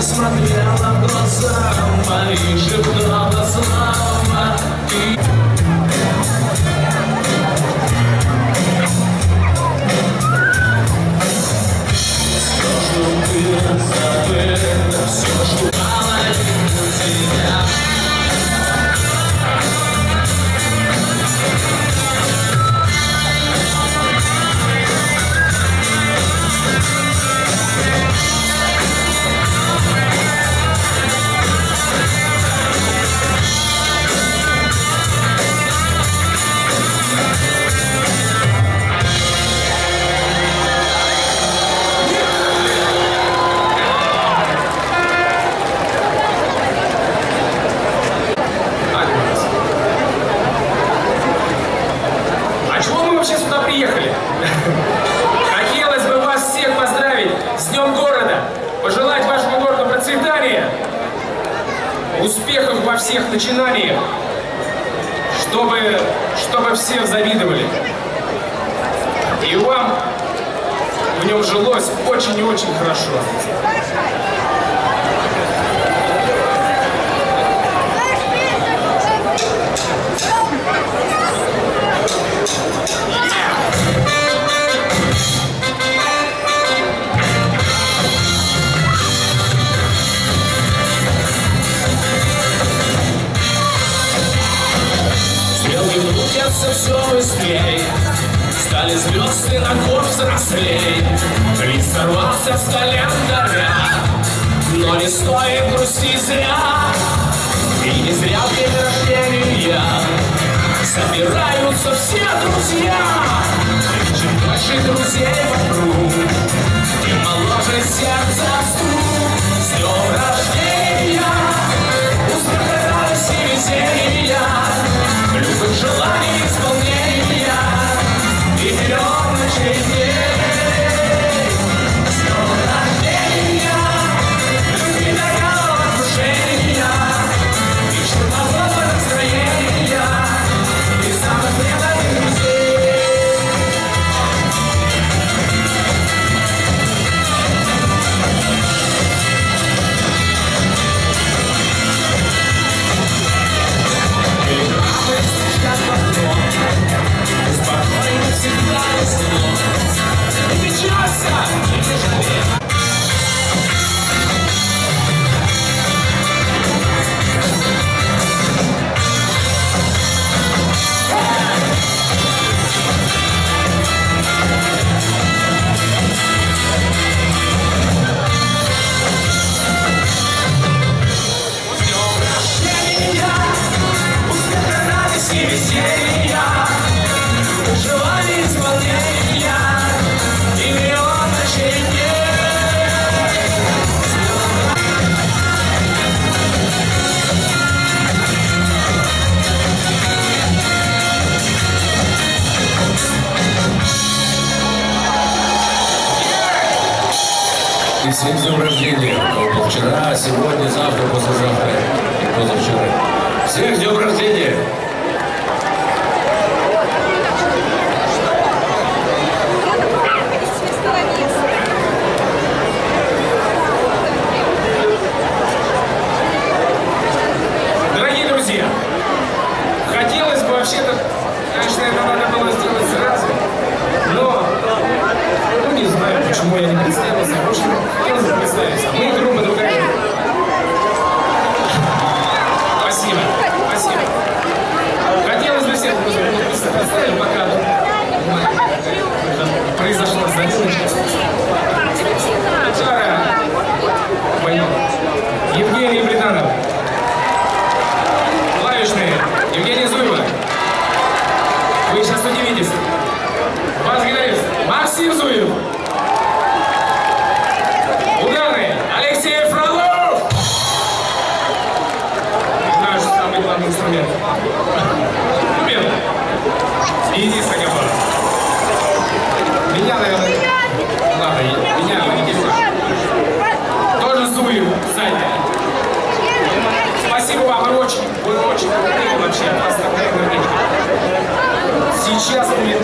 смотрела в глаза мои, шептала слава. вообще сюда приехали? Хотелось бы вас всех поздравить с Днем Города, пожелать вашему городу процветания, успехов во всех начинаниях, чтобы, чтобы все завидовали. И вам в нем жилось очень и очень хорошо. Oh! Крутятся все быстрее Стали звезды на год взрослей. Лист сорвался с календаря. Но не стоит грустить зря. И не зря в день рождения Собираются все друзья. Чем больше друзей всегда Всем с днем рождения. Вчера, сегодня, завтра, послезавтра и позавчера. Всех с днем рождения! Дорогие друзья, хотелось бы вообще-то, конечно, это надо было сделать сразу, но, ну не знаю, почему я не представился. В общем, хотелось бы представиться. Мы группа другая. Спасибо, спасибо. Хотелось бы всех просто поставить, пока произошло задержка. Понял. Евгений Бреданов. Клавишные. Евгений Зуева. Вы сейчас удивитесь. Бас-гитарист Максим Зуев. Ударный Алексей Фролов. Наш самый главный инструмент. Любим. И Денис Агапов. Меня, наверное... Ладно, меня видите. Тоже Зуев сзади. Спасибо вам, вы очень, вообще, просто крутые. Сейчас будет